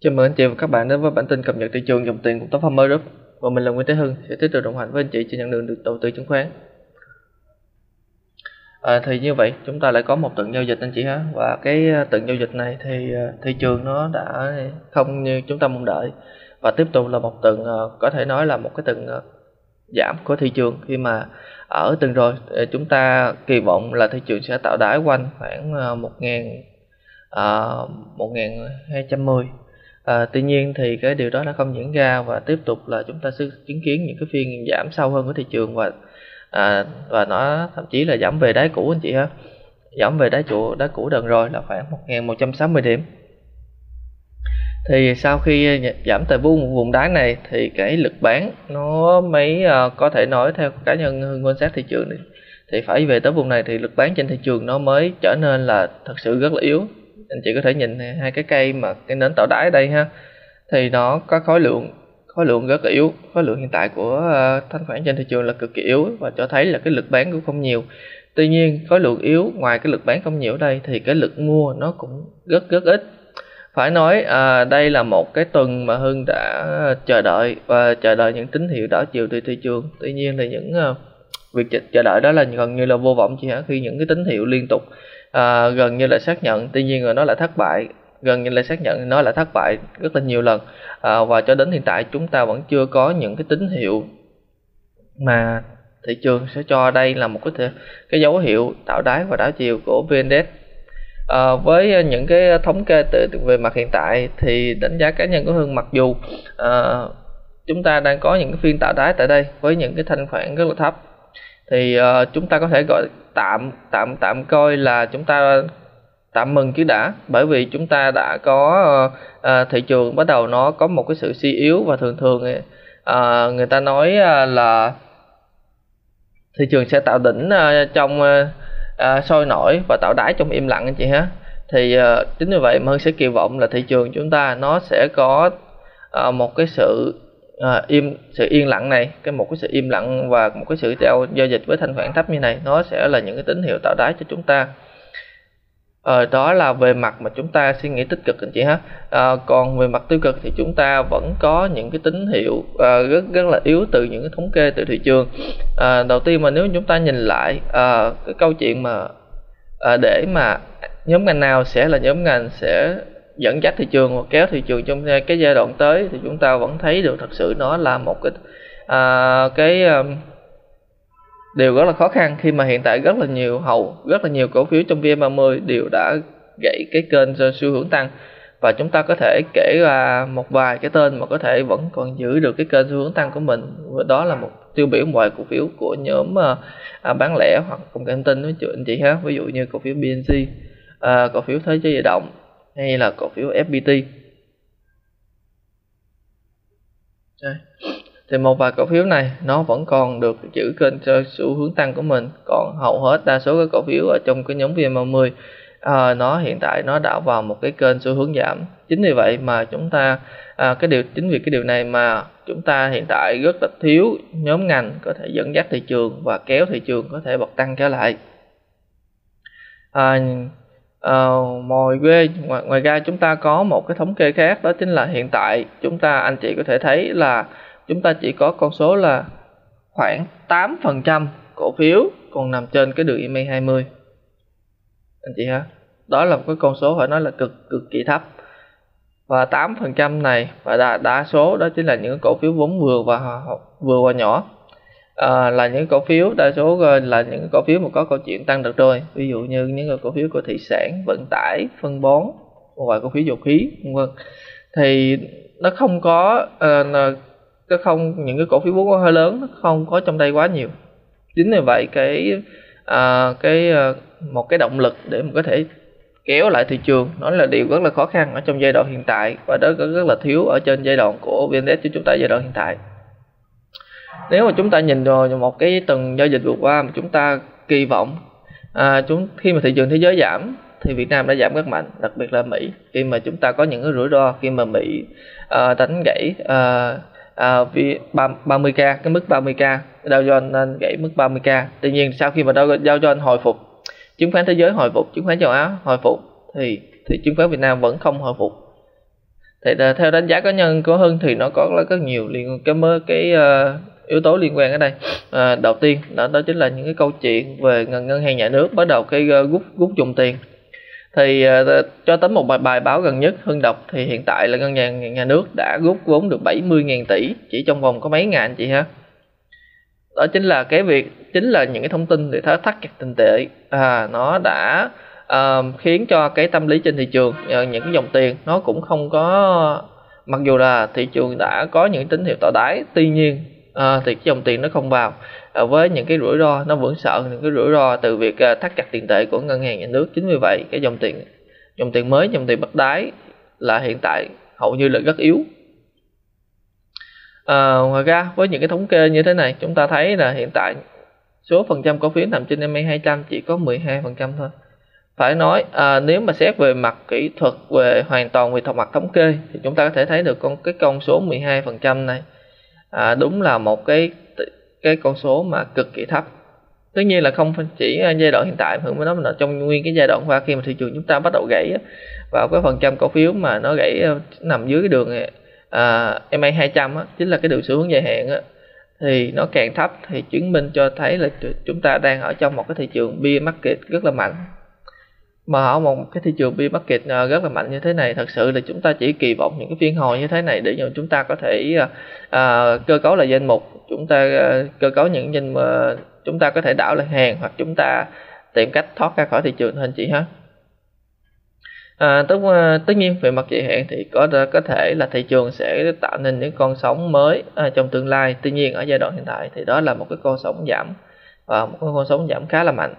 Chào mừng anh chị và các bạn đến với bản tin cập nhật thị trường dòng tiền của Top Farmer Group. Và mình là Nguyễn Thế Hưng sẽ tiếp tục đồng hành với anh chị trên nhận đường được đầu tư chứng khoán. À, thì như vậy chúng ta lại có một tuần giao dịch anh chị ha. Và cái à, tuần giao dịch này thì à, thị trường nó đã không như chúng ta mong đợi. Và tiếp tục là một tuần à, có thể nói là một cái tuần giảm của thị trường. Khi mà ở tuần rồi chúng ta kỳ vọng là thị trường sẽ tạo đáy quanh khoảng 1.000 à, 1210 À, tuy nhiên thì cái điều đó nó không diễn ra và tiếp tục là chúng ta sẽ chứng kiến những cái phiên giảm sâu hơn của thị trường và à, và nó thậm chí là giảm về đáy cũ anh chị ha. Giảm về đáy trụ đáy cũ đợt rồi là khoảng 1.160 điểm. Thì sau khi giảm tại vùng vùng đáy này thì cái lực bán nó mới uh, có thể nói theo cá nhân quan sát thị trường này thì phải về tới vùng này thì lực bán trên thị trường nó mới trở nên là thật sự rất là yếu anh chị có thể nhìn hai cái cây mà cái nến tạo đáy đây ha. Thì nó có khối lượng khối lượng rất là yếu. Khối lượng hiện tại của uh, thanh khoản trên thị trường là cực kỳ yếu và cho thấy là cái lực bán cũng không nhiều. Tuy nhiên khối lượng yếu ngoài cái lực bán không nhiều ở đây thì cái lực mua nó cũng rất rất ít. Phải nói à, đây là một cái tuần mà hưng đã chờ đợi và chờ đợi những tín hiệu đảo chiều từ thị trường. Tuy nhiên là những uh, việc chờ đợi đó là gần như là vô vọng chị hả? Khi những cái tín hiệu liên tục à, gần như là xác nhận. Tuy nhiên rồi nó lại thất bại. Gần như là xác nhận nó lại thất bại rất là nhiều lần. À, và cho đến hiện tại chúng ta vẫn chưa có những cái tín hiệu mà thị trường sẽ cho đây là một cái cái dấu hiệu tạo đáy và đảo chiều của VN à, ờ, với những cái thống kê từ về mặt hiện tại thì đánh giá cá nhân của Hưng mặc dù à, chúng ta đang có những cái phiên tạo đáy tại đây với những cái thanh khoản rất là thấp thì uh, chúng ta có thể gọi tạm tạm tạm coi là chúng ta tạm mừng chứ đã. Bởi vì chúng ta đã có uh, thị trường bắt đầu nó có một cái sự suy yếu và thường thường uh, người ta nói uh, là thị trường sẽ tạo đỉnh uh, trong uh, uh, sôi nổi và tạo đáy trong im lặng anh chị ha. Thì uh, chính vì vậy mà hơn sẽ kỳ vọng là thị trường chúng ta nó sẽ có uh, một cái sự à, im sự yên lặng này cái một cái sự im lặng và một cái sự giao giao dịch với thanh khoản thấp như này nó sẽ là những cái tín hiệu tạo đáy cho chúng ta. À, đó là về mặt mà chúng ta suy nghĩ tích cực anh chị ha. À, còn về mặt tiêu cực thì chúng ta vẫn có những cái tín hiệu à, rất rất là yếu từ những cái thống kê từ thị trường. À, đầu tiên mà nếu chúng ta nhìn lại à, cái câu chuyện mà à, để mà nhóm ngành nào sẽ là nhóm ngành sẽ dẫn dắt thị trường và kéo thị trường trong cái giai đoạn tới thì chúng ta vẫn thấy được thật sự nó là một cái à, cái um, điều rất là khó khăn khi mà hiện tại rất là nhiều hầu rất là nhiều cổ phiếu trong VN30 đều đã gãy cái kênh xu hướng tăng. Và chúng ta có thể kể ra một vài cái tên mà có thể vẫn còn giữ được cái kênh xu hướng tăng của mình. Và đó là một tiêu biểu ngoài cổ phiếu của nhóm à, à, bán lẻ hoặc công nghệ thông tin với anh chị ha. Ví dụ như cổ phiếu BNC à, cổ phiếu thế giới di động hay là cổ phiếu FPT Đây. thì một vài cổ phiếu này nó vẫn còn được giữ kênh cho xu hướng tăng của mình. Còn hầu hết đa số các cổ phiếu ở trong cái nhóm VN30 à, nó hiện tại nó đã vào một cái kênh xu hướng giảm. Chính vì vậy mà chúng ta à, cái điều chính vì cái điều này mà chúng ta hiện tại rất là thiếu nhóm ngành có thể dẫn dắt thị trường và kéo thị trường có thể bật tăng trở lại. À, Uh, mồi ghê. Ngoài, ngoài ra chúng ta có một cái thống kê khác đó chính là hiện tại chúng ta anh chị có thể thấy là chúng ta chỉ có con số là khoảng 8% cổ phiếu còn nằm trên cái đường EMA 20 anh chị ha đó là một cái con số phải nói là cực cực kỳ thấp. Và 8% này và đa, đa số đó chính là những cổ phiếu vốn vừa và vừa và nhỏ à, là những cổ phiếu đa số ờ, là những cổ phiếu mà có câu chuyện tăng được rồi. Ví dụ như những cổ phiếu của thị sản vận tải phân bón một vài cổ phiếu dầu khí vân vân. Thì nó không có uh, nó không những cái cổ phiếu vốn hơi lớn nó không có trong đây quá nhiều. Chính vì vậy cái uh, cái uh, một cái động lực để mình có thể kéo lại thị trường nó là điều rất là khó khăn ở trong giai đoạn hiện tại và đó rất là thiếu ở trên giai đoạn của VN của chúng ta giai đoạn hiện tại nếu mà chúng ta nhìn rồi một cái tuần giao dịch vừa qua mà chúng ta kỳ vọng à, chúng khi mà thị trường thế giới giảm thì Việt Nam đã giảm rất mạnh đặc biệt là Mỹ. Khi mà chúng ta có những cái rủi ro khi mà Mỹ à, đánh gãy à, à, 30k cái mức 30k Dow Jones gãy mức 30k tuy nhiên sau khi mà Dow Jones hồi phục chứng khoán thế giới hồi phục chứng khoán châu Á hồi phục thì thì chứng khoán Việt Nam vẫn không hồi phục thì ờ, theo đánh giá cá nhân của Hưng thì nó có rất nhiều liên cái mới cái uh, yếu tố liên quan ở đây. À, đầu tiên đó đó chính là những cái câu chuyện về ngân ngân hàng nhà nước bắt đầu cái uh, rút rút dùng tiền. Thì uh, cho tới một bài, bài báo gần nhất Hưng đọc thì hiện tại là ngân hàng nhà nước đã rút vốn được 70.000 tỷ chỉ trong vòng có mấy ngày anh chị ha. Đó chính là cái việc chính là những cái thông tin để thắt chặt tình tệ. À, nó đã uh, khiến cho cái tâm lý trên thị trường uh, những cái dòng tiền nó cũng không có mặc dù là thị trường đã có những tín hiệu tạo đáy tuy nhiên uh, thì cái dòng tiền nó không vào. Uh, với những cái rủi ro nó vẫn sợ những cái rủi ro từ việc uh, thắt chặt tiền tệ của ngân hàng nhà nước. Chính vì vậy cái dòng tiền dòng tiền mới dòng tiền bắt đáy là hiện tại hầu như là rất yếu. À, ngoài ra với những cái thống kê như thế này chúng ta thấy là hiện tại số phần trăm cổ phiếu nằm trên MA 200 chỉ có 12 phần trăm thôi phải nói à, nếu mà xét về mặt kỹ thuật về hoàn toàn về mặt thống kê thì chúng ta có thể thấy được con cái con số 12 phần trăm này à, đúng là một cái cái con số mà cực kỳ thấp. Tất nhiên là không chỉ giai đoạn hiện tại mà mới nói là trong nguyên cái giai đoạn qua khi mà thị trường chúng ta bắt đầu gãy vào cái phần trăm cổ phiếu mà nó gãy ờ, nằm dưới cái đường à, MA 200 á, chính là cái đường xu hướng dài hạn á, thì nó càng thấp thì chứng minh cho thấy là chúng ta đang ở trong một cái thị trường bear market rất là mạnh mà ở một cái thị trường bear market à, rất là mạnh như thế này thật sự là chúng ta chỉ kỳ vọng những cái phiên hồi như thế này để cho chúng ta có thể à, à, cơ cấu lại danh mục chúng ta à, cơ cấu những danh mà chúng ta có thể đảo lại hàng hoặc chúng ta tìm cách thoát ra khỏi thị trường hơn chị ha À, tất à, tất nhiên về mặt dài hạn thì có có thể là thị trường sẽ tạo nên những con sóng mới à, trong tương lai. Tuy nhiên ở giai đoạn hiện tại thì đó là một cái con sóng giảm và một con sóng giảm khá là mạnh.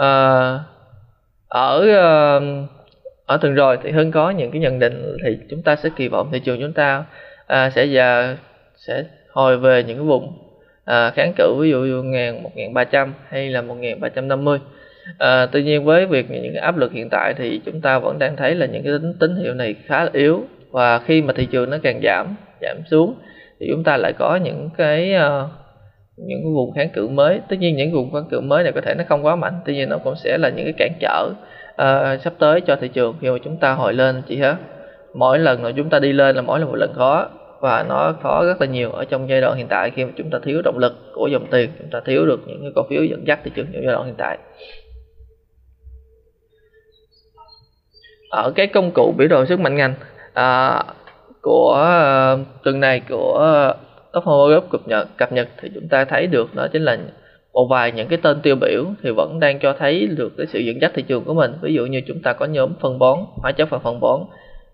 À, ở à, ở tuần rồi thì hơn có những cái nhận định thì chúng ta sẽ kỳ vọng thị trường chúng ta à, sẽ giờ sẽ hồi về những cái vùng à, kháng cự ví dụ như 1000 1300 hay là 1350 à, tuy nhiên với việc những cái áp lực hiện tại thì chúng ta vẫn đang thấy là những cái tín tín hiệu này khá là yếu và khi mà thị trường nó càng giảm giảm xuống thì chúng ta lại có những cái uh, những cái vùng kháng cự mới. Tất nhiên những vùng kháng cự mới này có thể nó không quá mạnh tuy nhiên nó cũng sẽ là những cái cản trở uh, sắp tới cho thị trường khi mà chúng ta hồi lên chị hết mỗi lần mà chúng ta đi lên là mỗi là một lần khó và nó khó rất là nhiều ở trong giai đoạn hiện tại khi mà chúng ta thiếu động lực của dòng tiền chúng ta thiếu được những cái cổ phiếu dẫn dắt thị trường trong giai đoạn hiện tại. Ở cái công cụ biểu đồ sức mạnh ngành à, của uh, tuần này của Top Home Group cập nhật cập nhật thì chúng ta thấy được đó chính là một vài những cái tên tiêu biểu thì vẫn đang cho thấy được cái sự dẫn dắt thị trường của mình. Ví dụ như chúng ta có nhóm phân bón, hóa chất và phân bón.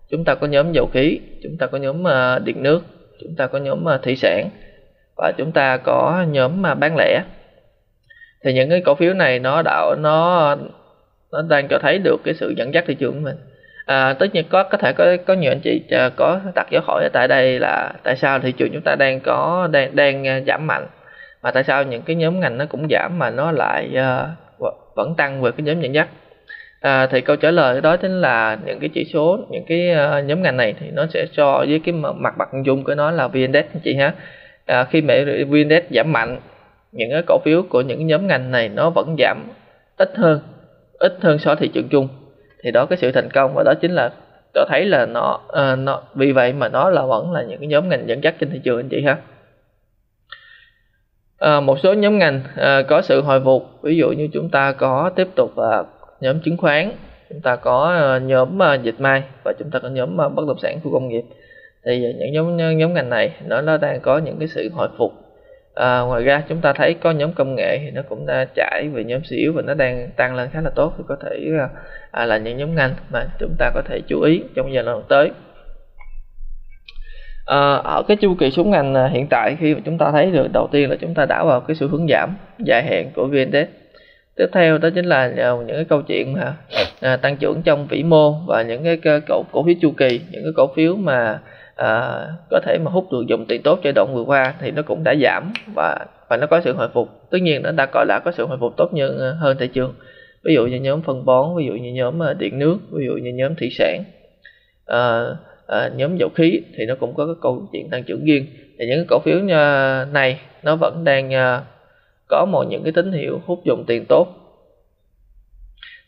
Chúng ta có nhóm dầu khí, chúng ta có nhóm à, điện nước, chúng ta có nhóm à, thủy sản và chúng ta có nhóm à, bán lẻ. Thì những cái cổ phiếu này nó đã nó nó đang cho thấy được cái sự dẫn dắt thị trường của mình à, tất nhiên có có thể có có nhiều anh chị à, có đặt dấu hỏi tại đây là tại sao thị trường chúng ta đang có đang đang à, giảm mạnh. Mà tại sao những cái nhóm ngành nó cũng giảm mà nó lại uh, vẫn tăng về cái nhóm dẫn dắt à, thì câu trả lời đó chính là những cái chỉ số những cái uh, nhóm ngành này thì nó sẽ cho với cái mặt bằng chung của nó là VN-Index anh chị ha. À, khi mà VN-Index giảm mạnh những cái cổ phiếu của những nhóm ngành này nó vẫn giảm ít hơn ít hơn so với thị trường chung thì đó cái sự thành công và đó chính là cho thấy là nó uh, nó vì vậy mà nó là vẫn là những cái nhóm ngành dẫn dắt trên thị trường anh chị ha. À, một số nhóm ngành à, có sự hồi phục. Ví dụ như chúng ta có tiếp tục là nhóm chứng khoán chúng ta có à, nhóm à, dịch may và chúng ta có nhóm à, bất động sản khu công nghiệp. Thì những nhóm nhóm ngành này nó nó đang có những cái sự hồi phục à, ngoài ra chúng ta thấy có nhóm công nghệ thì nó cũng đã trải về nhóm xỉu và nó đang tăng lên khá là tốt. Thì có thể à, à, là những nhóm ngành mà chúng ta có thể chú ý trong giai đoạn tới. À, ở cái chu kỳ xuống ngành à, hiện tại khi mà chúng ta thấy được đầu tiên là chúng ta đã vào cái xu hướng giảm dài hạn của VN-Index tiếp theo đó chính là à, những cái câu chuyện mà à, tăng trưởng trong vĩ mô và những cái cổ cổ phiếu chu kỳ những cái cổ phiếu mà à, có thể mà hút được dòng tiền tốt giai đoạn vừa qua thì nó cũng đã giảm và và nó có sự hồi phục. Tất nhiên nó đã có đã có sự hồi phục tốt hơn ờ, hơn thị trường. Ví dụ như nhóm phân bón ví dụ như nhóm ờ, điện nước ví dụ như nhóm thủy sản. À, à, nhóm dầu khí thì nó cũng có cái câu chuyện tăng trưởng riêng. Thì những cổ phiếu này nó vẫn đang có một những cái tín hiệu hút dòng tiền tốt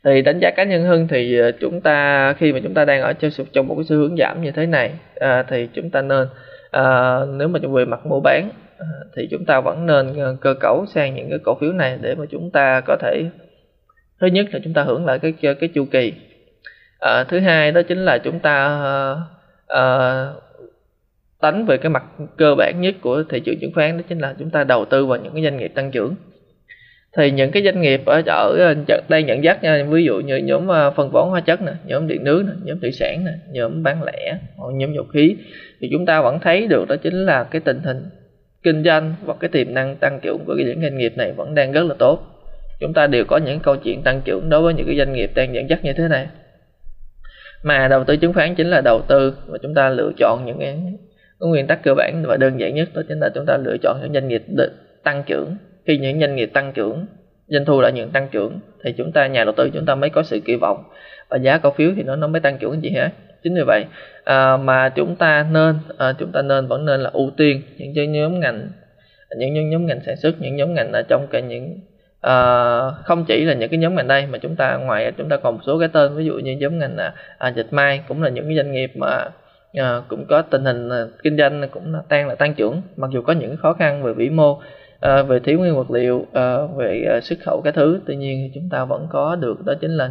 thì đánh giá cá nhân hơn thì ờ, chúng ta khi mà chúng ta đang ở trong, trong một cái xu hướng giảm như thế này à, thì chúng ta nên à, nếu mà về mặt mua bán à, thì chúng ta vẫn nên cơ cấu sang những cái cổ phiếu này để mà chúng ta có thể thứ nhất là chúng ta hưởng lại cái cái chu kỳ. À, thứ hai đó chính là chúng ta à, đánh về cái mặt cơ bản nhất của thị trường chứng khoán đó chính là chúng ta đầu tư vào những cái doanh nghiệp tăng trưởng thì những cái doanh nghiệp ở ở ờ, đây nhận dắt nha ví dụ như nhóm ờ, phân bón hóa chất nè nhóm điện nước nè nhóm thủy sản nè nhóm bán lẻ hoặc nhóm dầu khí thì chúng ta vẫn thấy được đó chính là cái tình hình kinh doanh và cái tiềm năng tăng trưởng của những doanh nghiệp này vẫn đang rất là tốt. Chúng ta đều có những câu chuyện tăng trưởng đối với những cái doanh nghiệp đang dẫn dắt như thế này. Mà đầu tư chứng khoán chính là đầu tư và chúng ta lựa chọn những cái, cái nguyên tắc cơ bản và đơn giản nhất đó chính là chúng ta lựa chọn những doanh nghiệp tăng trưởng khi những doanh nghiệp tăng trưởng doanh thu lợi nhuận tăng trưởng thì chúng ta nhà đầu tư chúng ta mới có sự kỳ vọng và giá cổ phiếu thì nó nó mới tăng trưởng gì hết. Chính vì vậy à, mà chúng ta nên à, chúng ta nên vẫn nên là ưu tiên những cái nhóm ngành những, những nhóm ngành sản xuất những nhóm ngành ở trong cả những à, không chỉ là những cái nhóm ngành đây mà chúng ta ngoài chúng ta còn một số cái tên ví dụ như nhóm ngành à, à, dịch may cũng là những cái doanh nghiệp mà à, cũng có tình hình à, kinh doanh cũng là tăng là tăng trưởng mặc dù có những khó khăn về vĩ mô à, về thiếu nguyên vật liệu à, về à, xuất khẩu cái thứ tuy nhiên chúng ta vẫn có được đó chính là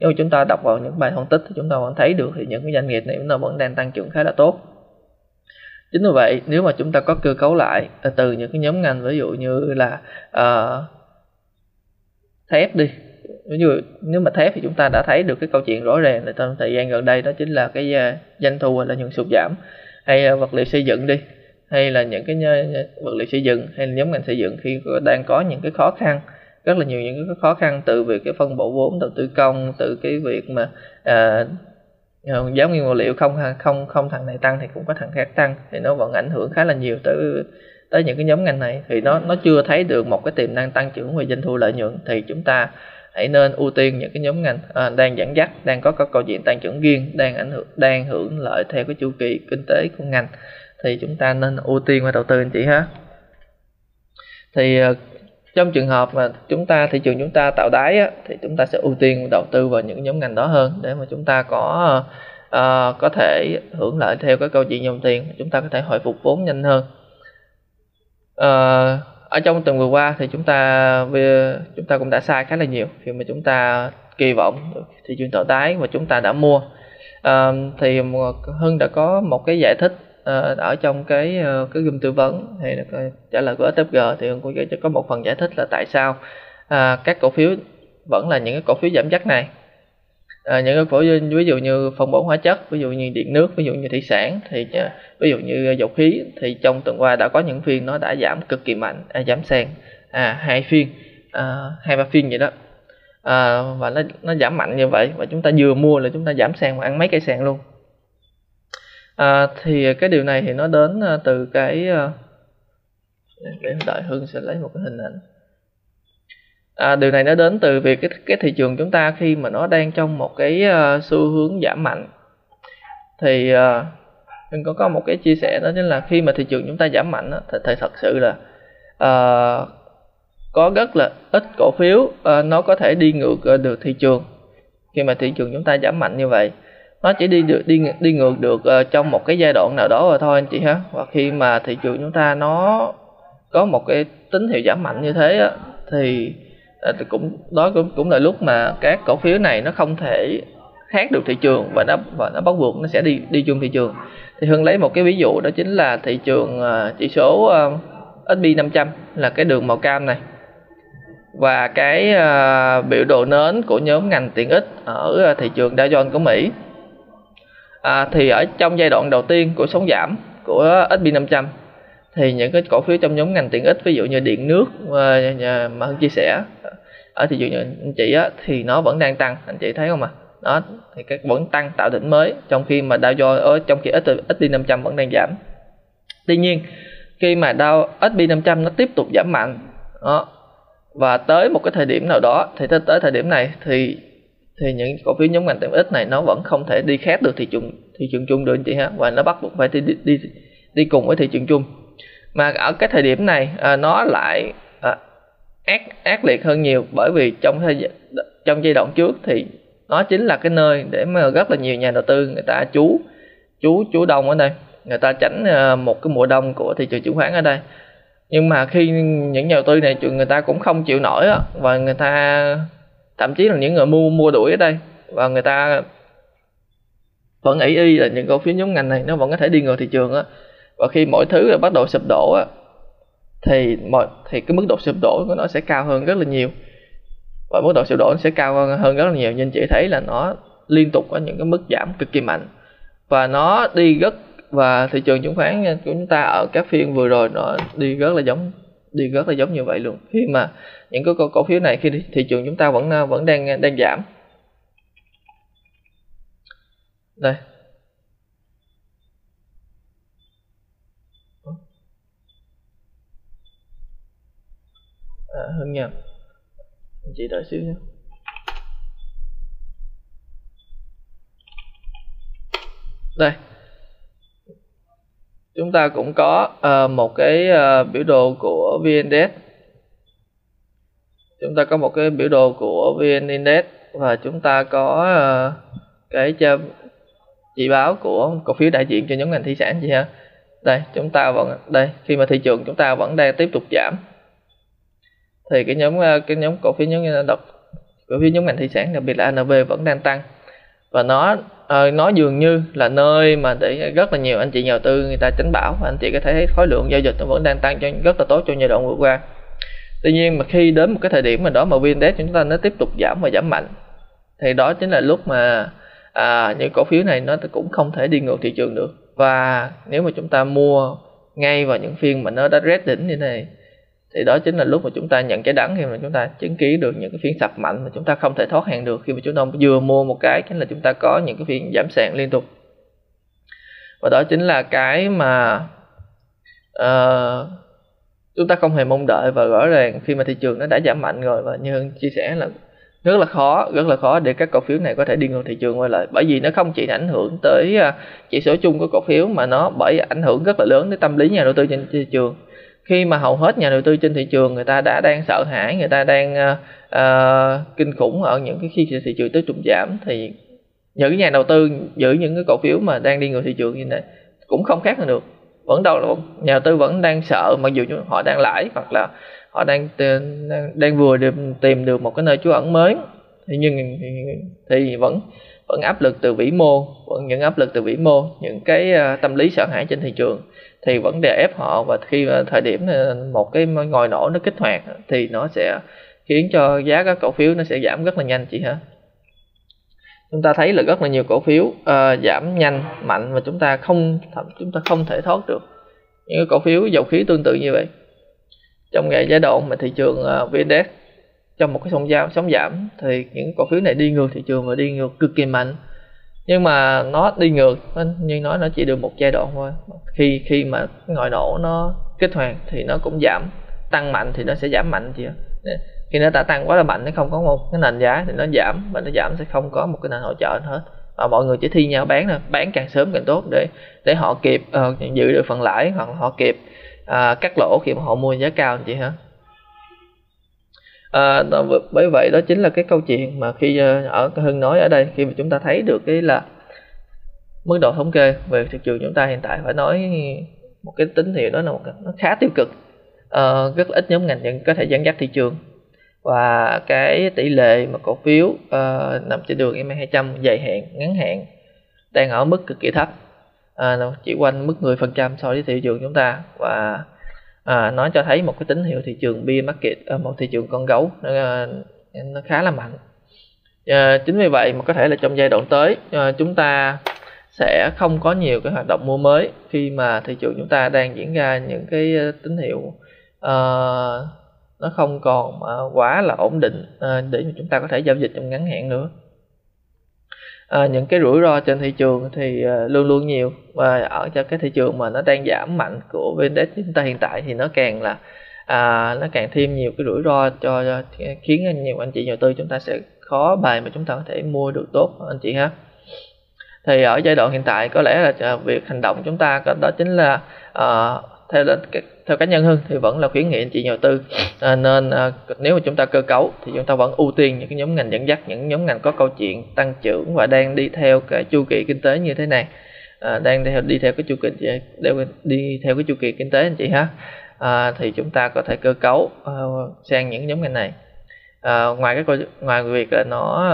nếu chúng ta đọc vào những bài phân tích thì chúng ta vẫn thấy được thì những cái doanh nghiệp này chúng ta vẫn đang tăng trưởng khá là tốt. Chính vì vậy nếu mà chúng ta có cơ cấu lại từ những cái nhóm ngành ví dụ như là uh, thép đi ví dụ nếu mà thép thì chúng ta đã thấy được cái câu chuyện rõ ràng là trong thời gian gần đây đó chính là cái uh, doanh thu là nhuận sụt giảm hay uh, vật liệu xây dựng đi hay là những cái vật liệu xây dựng hay là nhóm ngành xây dựng khi đang có những cái khó khăn rất là nhiều những cái khó khăn từ việc cái phân bổ vốn đầu tư công từ cái việc mà à, à, giá nguyên vật liệu không không không thằng này tăng thì cũng có thằng khác tăng thì nó vẫn ảnh hưởng khá là nhiều tới tới những cái nhóm ngành này. Thì nó nó chưa thấy được một cái tiềm năng tăng trưởng về doanh thu lợi nhuận thì chúng ta hãy nên ưu tiên những cái nhóm ngành à, đang dẫn dắt đang có các câu chuyện tăng trưởng riêng đang ảnh hưởng đang hưởng lợi theo cái chu kỳ kinh tế của ngành thì chúng ta nên ưu tiên và đầu tư anh chị ha. Thì ờ, trong trường hợp mà chúng ta thị trường chúng ta tạo đáy á, thì chúng ta sẽ ưu tiên đầu tư vào những nhóm ngành đó hơn để mà chúng ta có uh, có thể hưởng lợi theo cái câu chuyện dòng tiền chúng ta có thể hồi phục vốn nhanh hơn. Uh, ở trong tuần vừa qua thì chúng ta chúng ta cũng đã sai khá là nhiều khi mà chúng ta kỳ vọng thị trường tạo đáy và chúng ta đã mua. Uh, thì hưng đã có một cái giải thích uh, ở trong cái uh, cái gương tư vấn hay là trả lời của SFG thì cũng sẽ có một phần giải thích là tại sao uh, các cổ phiếu vẫn là những cái cổ phiếu giảm chắc này. À, những cái cổ phiếu ví dụ như phân bón hóa chất ví dụ như điện nước ví dụ như thủy sản thì ví dụ như dầu khí thì trong tuần qua đã có những phiên nó đã giảm cực kỳ mạnh à, giảm sàn à, hai phiên à, hai ba phiên vậy đó. À, và nó nó giảm mạnh như vậy và chúng ta vừa mua là chúng ta giảm sàn và ăn mấy cây sàn luôn à, thì à, cái điều này thì nó đến à, từ cái à, để đợi hưng sẽ lấy một cái hình ảnh. À, điều này nó đến từ việc cái cái thị trường chúng ta khi mà nó đang trong một cái uh, xu hướng giảm mạnh. Thì uh, mình có có một cái chia sẻ đó chính là khi mà thị trường chúng ta giảm mạnh đó, thì, thì thật sự là uh, có rất là ít cổ phiếu uh, nó có thể đi ngược được thị trường khi mà thị trường chúng ta giảm mạnh như vậy nó chỉ đi được đi đi ngược được uh, trong một cái giai đoạn nào đó rồi thôi anh chị ha. Và khi mà thị trường chúng ta nó có một cái tín hiệu giảm mạnh như thế á, thì uh, cũng đó cũng cũng là lúc mà các cổ phiếu này nó không thể khác được thị trường và nó và nó bắt buộc nó sẽ đi đi chung thị trường. Thì hưng lấy một cái ví dụ đó chính là thị trường uh, chỉ số uh, S&P 500 là cái đường màu cam này. Và cái uh, biểu đồ nến của nhóm ngành tiện ích ở thị trường Dow Jones của Mỹ à, thì ở trong giai đoạn đầu tiên của sóng giảm của S&P 500 thì những cái cổ phiếu trong nhóm ngành tiện ích ví dụ như điện nước à, mà, mà chia sẻ ở thị trường anh chị á, thì nó vẫn đang tăng anh chị thấy không ạ à? đó thì các vẫn tăng tạo đỉnh mới trong khi mà Dow Jones ở trong khi S&P 500 vẫn đang giảm tuy nhiên khi mà Dow S&P 500 nó tiếp tục giảm mạnh đó và tới một cái thời điểm nào đó thì tới thời điểm này thì thì những cổ phiếu nhóm ngành tiện ích này nó vẫn không thể đi khác được thị trường thị trường chung được anh chị ha. Và nó bắt buộc phải đi đi đi cùng với thị trường chung. Mà ở cái thời điểm này à, nó lại à, ác ác liệt hơn nhiều. Bởi vì trong thời trong giai đoạn trước thì nó chính là cái nơi để mà rất là nhiều nhà đầu tư người ta trú trú trú đông ở đây. Người ta tránh à, một cái mùa đông của thị trường chứng khoán ở đây. Nhưng mà khi những nhà đầu tư này người ta cũng không chịu nổi và người ta thậm chí là những người mua mua đuổi ở đây. Và người ta vẫn ý y là những cổ phiếu nhóm ngành này nó vẫn có thể đi ngược thị trường á. Và khi mọi thứ bắt đầu sụp đổ á thì mọi thì cái mức độ sụp đổ của nó sẽ cao hơn rất là nhiều. Và mức độ sụp đổ sẽ cao hơn, hơn rất là nhiều. Nhưng chị thấy là nó liên tục có những cái mức giảm cực kỳ mạnh. Và nó đi rất và thị trường chứng khoán của chúng ta ở các phiên vừa rồi nó đi rất là giống đi rất là giống như vậy luôn. Khi mà những cái cổ, phiếu này khi thị trường chúng ta vẫn ờ, vẫn đang ờ, đang giảm. Đây. À, hơn nha chị đợi xíu nhé. Đây chúng ta cũng có uh, một cái uh, biểu đồ của VN-Index chúng ta có một cái biểu đồ của VN Index và chúng ta có uh, cái chỉ báo của cổ phiếu đại diện cho nhóm ngành thủy sản gì ha? Đây chúng ta vẫn đây khi mà thị trường chúng ta vẫn đang tiếp tục giảm thì cái nhóm cái nhóm cổ phiếu nhóm độc cổ phiếu nhóm ngành thủy sản đặc biệt là ANV vẫn đang tăng. Và nó Ờ, uh, nó dường như là nơi mà để rất là nhiều anh chị nhà đầu tư người ta tránh bảo và anh chị có thể thấy khối lượng giao dịch nó vẫn đang tăng cho rất là tốt trong giai đoạn vừa qua. Tuy nhiên mà khi đến một cái thời điểm mà đó mà vn chúng ta nó tiếp tục giảm và giảm mạnh thì đó chính là lúc mà à, những cổ phiếu này nó cũng không thể đi ngược thị trường được. Và nếu mà chúng ta mua ngay vào những phiên mà nó đã rét đỉnh như này thì đó chính là lúc mà chúng ta nhận cái đắng khi mà chúng ta chứng kiến được những cái phiên sập mạnh mà chúng ta không thể thoát hàng được khi mà chúng ta vừa mua một cái chính là chúng ta có những cái phiên giảm sàn liên tục. Và đó chính là cái mà uh, chúng ta không hề mong đợi và rõ ràng khi mà thị trường nó đã giảm mạnh rồi. Và như hưng chia sẻ là rất là khó rất là khó để các cổ phiếu này có thể đi ngược thị trường quay lại. Bởi vì nó không chỉ ảnh hưởng tới ờ, chỉ số chung của cổ phiếu mà nó bởi ảnh hưởng rất là lớn tới tâm lý nhà đầu tư trên thị trường khi mà hầu hết nhà đầu tư trên thị trường người ta đã đang sợ hãi người ta đang uh, kinh khủng ở những cái khi thị trường tiếp tục giảm thì những nhà đầu tư giữ những cái cổ phiếu mà đang đi ngược thị trường như này cũng không khác được. Vẫn đâu nhà đầu tư vẫn đang sợ mặc dù họ đang lãi hoặc là họ đang đang, đang vừa được tìm được một cái nơi trú ẩn mới thì nhưng thì, thì vẫn vẫn áp lực từ vĩ mô vẫn những áp lực từ vĩ mô những cái uh, tâm lý sợ hãi trên thị trường thì vẫn đè ép họ và khi thời điểm một cái ngòi nổ nó kích hoạt thì nó sẽ khiến cho giá các cổ phiếu nó sẽ giảm rất là nhanh chị ha. Chúng ta thấy là rất là nhiều cổ phiếu uh, giảm nhanh mạnh và chúng ta không chúng ta không thể thoát được những cổ phiếu dầu khí tương tự như vậy. Trong ngày giai đoạn mà thị trường ờ, uh, VNDAX trong một cái sóng giao sóng giảm thì những cổ phiếu này đi ngược thị trường và đi ngược cực kỳ mạnh nhưng mà nó đi ngược như nói nó chỉ được một giai đoạn thôi. Khi khi mà ngòi nổ nó kích hoạt thì nó cũng giảm tăng mạnh thì nó sẽ giảm mạnh chị khi nó đã tăng quá là mạnh nó không có một cái nền giá thì nó giảm và nó giảm sẽ không có một cái nền hỗ trợ hết. Và mọi người chỉ thi nhau bán thôi bán càng sớm càng tốt để để họ kịp uh, giữ được phần lãi hoặc họ kịp uh, cắt lỗ khi mà họ mua giá cao chị hả? À, bởi vậy đó chính là cái câu chuyện mà khi ờ, ở hưng nói ở đây khi mà chúng ta thấy được cái là mức độ thống kê về thị trường chúng ta hiện tại phải nói một cái tín hiệu đó là một nó khá tiêu cực. À, rất ít nhóm ngành nhận có thể dẫn dắt thị trường. Và cái tỷ lệ mà cổ phiếu uh, nằm trên đường MA 200 dài hạn ngắn hạn đang ở mức cực kỳ thấp. À, chỉ quanh mức 10% so với thị trường chúng ta. Và à, nó cho thấy một cái tín hiệu thị trường bear market ở một thị trường con gấu nó, à, nó khá là mạnh. À, chính vì vậy mà có thể là trong giai đoạn tới à, chúng ta sẽ không có nhiều cái hoạt động mua mới khi mà thị trường chúng ta đang diễn ra những cái à, tín hiệu uh, nó không còn uh, quá là ổn định uh, để chúng ta có thể giao dịch trong ngắn hạn nữa à, những cái rủi ro trên thị trường thì uh, luôn luôn nhiều. Và ở cho cái thị trường mà nó đang giảm mạnh của VN chúng ta hiện tại thì nó càng là à, nó càng thêm nhiều cái rủi ro cho, cho khiến nhiều anh chị đầu tư chúng ta sẽ khó bài mà chúng ta có thể mua được tốt anh chị ha. Thì ở giai đoạn hiện tại có lẽ là à, việc hành động chúng ta đó chính là uh, theo theo cá nhân hơn thì vẫn là khuyến nghị anh chị nhà đầu tư. À, nên à, nếu mà chúng ta cơ cấu thì chúng ta vẫn ưu tiên những cái nhóm ngành dẫn dắt những nhóm ngành có câu chuyện tăng trưởng và đang đi theo cái chu kỳ kinh tế như thế này. À, đang theo đi theo cái chu kỳ đều đi theo cái chu kỳ kinh tế anh chị ha. À, thì chúng ta có thể cơ cấu à, sang những nhóm ngành này. À, ngoài cái ngoài việc là nó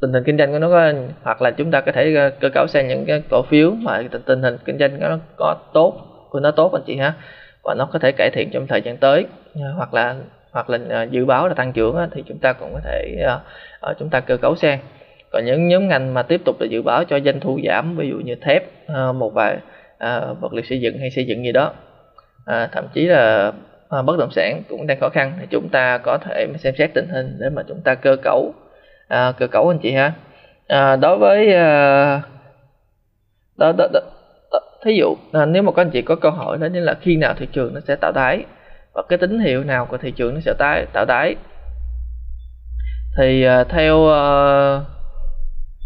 tình hình kinh doanh của nó có hoặc là chúng ta có thể à, cơ cấu sang những cái cổ phiếu mà tình hình kinh doanh của nó có tốt của nó tốt anh chị ha. Và nó có thể cải thiện trong thời gian tới. Ờ, hoặc là hoặc là ờ, dự báo là tăng trưởng thì chúng ta cũng có thể ờ, chúng ta cơ cấu sang. Còn những nhóm ngành mà tiếp tục là dự báo cho doanh thu giảm ví dụ như thép một vài vật liệu xây dựng hay xây dựng gì đó. Thậm chí là bất động sản cũng đang khó khăn. Thì chúng ta có thể xem xét tình hình để mà chúng ta cơ cấu cơ cấu anh chị ha. Đối với đó, đó, đó, thí dụ à, nếu mà các anh chị có câu hỏi đó chính là khi nào thị trường nó sẽ tạo đáy? Và cái tín hiệu nào của thị trường nó sẽ tái tạo đáy? Thì à, theo à,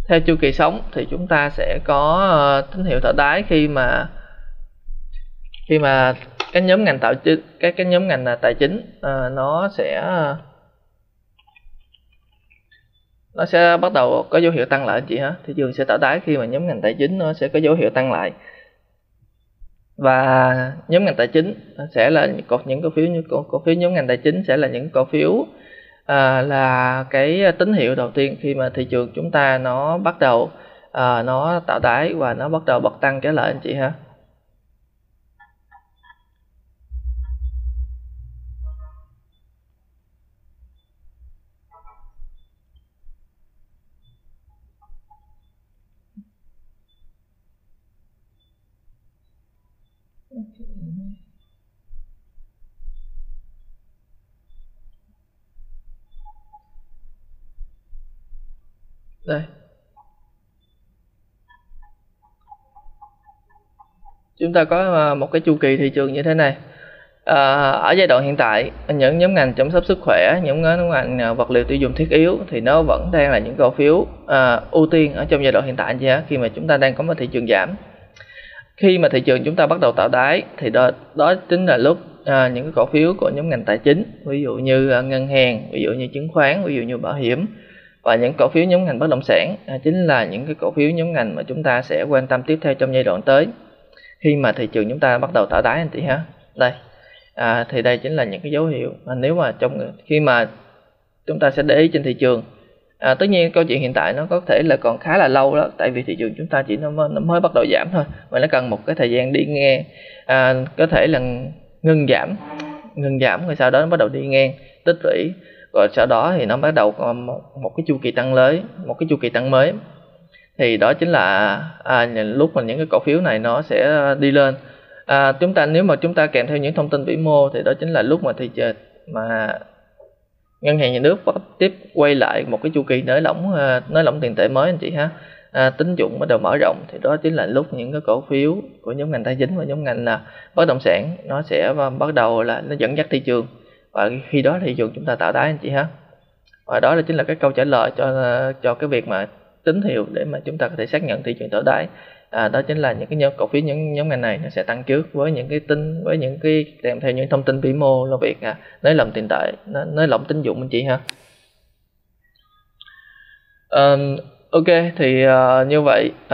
theo chu kỳ sống thì chúng ta sẽ có à, tín hiệu tạo đáy khi mà khi mà cái nhóm ngành tạo chính các cái nhóm ngành là tài chính à, nó sẽ nó sẽ bắt đầu có dấu hiệu tăng lại anh chị ha. Thị trường sẽ tạo đáy khi mà nhóm ngành tài chính nó sẽ có dấu hiệu tăng lại và nhóm ngành tài chính sẽ là cột những cổ phiếu như cổ, cổ phiếu nhóm ngành tài chính sẽ là những cổ phiếu à, là cái tín hiệu đầu tiên khi mà thị trường chúng ta nó bắt đầu à, nó tạo đáy và nó bắt đầu bật tăng trở lại anh chị ha. Đây. Chúng ta có à, một cái chu kỳ thị trường như thế này. À, ở giai đoạn hiện tại những nhóm ngành chăm sóc sức khỏe những nhóm ngành à, vật liệu tiêu dùng thiết yếu thì nó vẫn đang là những cổ phiếu à, ưu tiên ở trong giai đoạn hiện tại nhé khi mà chúng ta đang có một thị trường giảm. Khi mà thị trường chúng ta bắt đầu tạo đáy thì đó đó chính là lúc à, những cái cổ phiếu của nhóm ngành tài chính ví dụ như à, ngân hàng ví dụ như chứng khoán ví dụ như bảo hiểm và những cổ phiếu nhóm ngành bất động sản à, chính là những cái cổ phiếu nhóm ngành mà chúng ta sẽ quan tâm tiếp theo trong giai đoạn tới. Khi mà thị trường chúng ta bắt đầu tạo đáy anh chị ha. Đây à, thì đây chính là những cái dấu hiệu à, nếu mà trong khi mà chúng ta sẽ để ý trên thị trường à, tất nhiên câu chuyện hiện tại nó có thể là còn khá là lâu đó tại vì thị trường chúng ta chỉ nó mới, nó mới bắt đầu giảm thôi và nó cần một cái thời gian đi nghe à, có thể là ngừng giảm ngừng giảm rồi sau đó nó bắt đầu đi ngang tích lũy rồi sau đó thì nó bắt đầu có một, một cái chu kỳ tăng mới một cái chu kỳ tăng mới. Thì đó chính là à, lúc mà những cái cổ phiếu này nó sẽ đi lên. À, chúng ta nếu mà chúng ta kèm theo những thông tin vĩ mô thì đó chính là lúc mà thị trường mà ngân hàng nhà nước bắt tiếp quay lại một cái chu kỳ nới lỏng à, nới lỏng tiền tệ mới anh chị ha. À, tín dụng bắt đầu mở rộng thì đó chính là lúc những cái cổ phiếu của nhóm ngành tài chính và nhóm ngành là bất động sản nó sẽ bắt đầu là nó dẫn dắt thị trường và khi đó thị trường chúng ta tạo đáy anh chị ha. Và đó là chính là cái câu trả lời cho cho cái việc mà tín hiệu để mà chúng ta có thể xác nhận thị trường tạo đáy à, đó chính là những cái nhóm cổ phiếu những nhóm ngành này nó sẽ tăng trước với những cái tin với những cái kèm theo những thông tin vĩ mô là việc à, nới lỏng tiền tệ nới lỏng tín dụng anh chị ha. Um, ok thì uh, như vậy uh,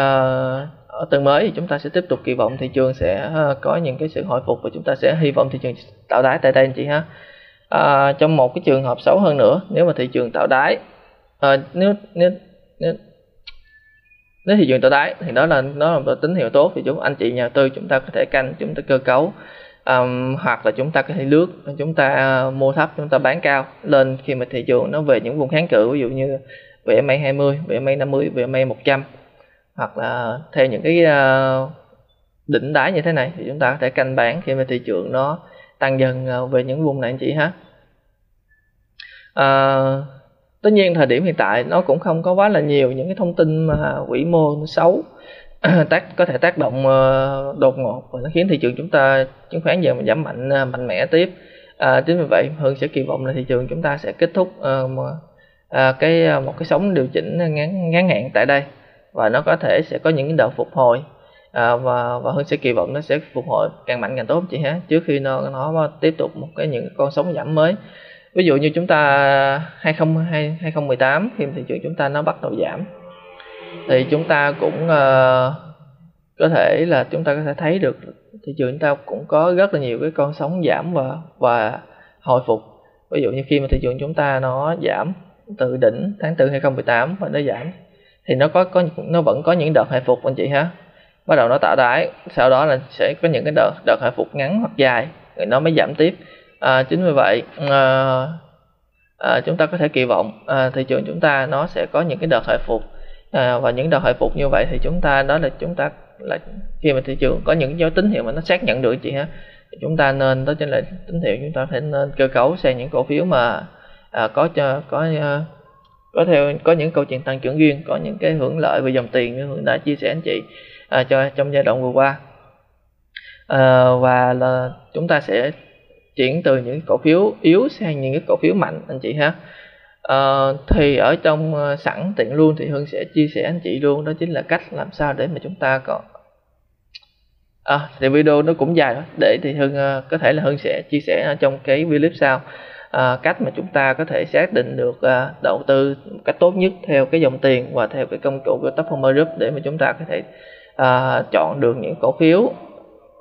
ở tuần mới thì chúng ta sẽ tiếp tục kỳ vọng thị trường sẽ uh, có những cái sự hồi phục và chúng ta sẽ hy vọng thị trường tạo đáy tại đây anh chị ha à, trong một cái trường hợp xấu hơn nữa nếu mà thị trường tạo đáy à, nếu nếu nếu nếu thị trường tạo đáy thì đó là nó là một tín hiệu tốt thì chúng anh chị nhà tư chúng ta có thể canh chúng ta cơ cấu um, hoặc là chúng ta có thể lướt chúng ta à, mua thấp chúng ta bán cao lên khi mà thị trường nó về những vùng kháng cự ví dụ như về VMA 20, VMA 50, VMA 100 hoặc là theo những cái uh, đỉnh đáy như thế này thì chúng ta có thể canh bán khi mà thị trường nó tăng dần ờ, về những vùng này anh chị ha. À, tất nhiên thời điểm hiện tại nó cũng không có quá là nhiều những cái thông tin mà vĩ mô xấu tác có thể tác động ờ, đột ngột và nó khiến thị trường chúng ta chứng khoán giờ giảm mạnh mạnh mẽ tiếp. À, chính vì vậy hương sẽ kỳ vọng là thị trường chúng ta sẽ kết thúc uh, uh, cái một cái sóng điều chỉnh ngắn ngắn hạn tại đây và nó có thể sẽ có những đợt phục hồi à, và và Hưng sẽ kỳ vọng nó sẽ phục hồi càng mạnh càng tốt chị ha trước khi nó nó tiếp tục một cái những con sóng giảm mới. Ví dụ như chúng ta 2020 2018 khi thị trường chúng ta nó bắt đầu giảm. Thì chúng ta cũng uh, có thể là chúng ta có thể thấy được thị trường chúng ta cũng có rất là nhiều cái con sóng giảm và và hồi phục. Ví dụ như khi mà thị trường chúng ta nó giảm từ đỉnh tháng 4 2018 và nó giảm thì nó có có nó vẫn có những đợt hồi phục anh chị ha bắt đầu nó tạo đáy sau đó là sẽ có những cái đợt đợt hồi phục ngắn hoặc dài rồi nó mới giảm tiếp. À, chính vì vậy à, à, chúng ta có thể kỳ vọng à, thị trường chúng ta nó sẽ có những cái đợt hồi phục. À, và những đợt hồi phục như vậy thì chúng ta đó là chúng ta là khi mà thị trường có những dấu tín hiệu mà nó xác nhận được chị ha chúng ta nên đó chính là tín hiệu chúng ta phải nên cơ cấu sang những cổ phiếu mà à, có cho có à, có theo có những câu chuyện tăng trưởng riêng có những cái hưởng lợi về dòng tiền như hưởng đã chia sẻ anh chị à, cho trong giai đoạn vừa qua. À, và là chúng ta sẽ chuyển từ những cổ phiếu yếu sang những cái cổ phiếu mạnh anh chị ha. À, thì ở trong à, sẵn tiện luôn thì hưng sẽ chia sẻ anh chị luôn đó chính là cách làm sao để mà chúng ta có à, thì video nó cũng dài đó để thì hưng à, có thể là hưng sẽ chia sẻ ở trong cái video clip sau. À, cách mà chúng ta có thể xác định được à, đầu tư một cách tốt nhất theo cái dòng tiền và theo cái công cụ của Top Group để mà chúng ta có thể à, chọn được những cổ phiếu.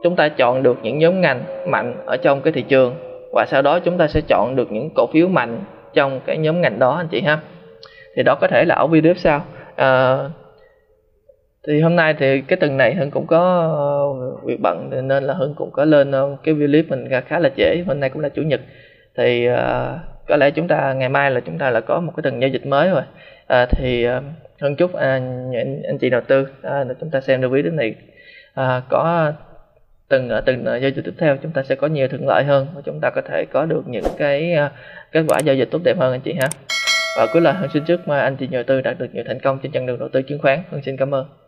Chúng ta chọn được những nhóm ngành mạnh ở trong cái thị trường và sau đó chúng ta sẽ chọn được những cổ phiếu mạnh trong cái nhóm ngành đó anh chị ha. Thì đó có thể là ở video sau. À, thì hôm nay thì cái tuần này hưng cũng có ờ, việc bận nên là hưng cũng có lên ờ, cái video clip mình khá là trễ. Hôm nay cũng là chủ nhật. Thì uh, có lẽ chúng ta ngày mai là chúng ta là có một cái tuần giao dịch mới rồi à, thì à, uh, hơn chúc à, anh, anh chị đầu tư à, chúng ta xem được video này. À, có từng ở từng à, giao dịch tiếp theo chúng ta sẽ có nhiều thuận lợi hơn và chúng ta có thể có được những cái uh, kết quả giao dịch tốt đẹp hơn anh chị ha. Và cuối lời hơn xin chúc mà anh chị nhà đầu tư đạt được nhiều thành công trên chặng đường đầu tư chứng khoán. Hơn xin cảm ơn.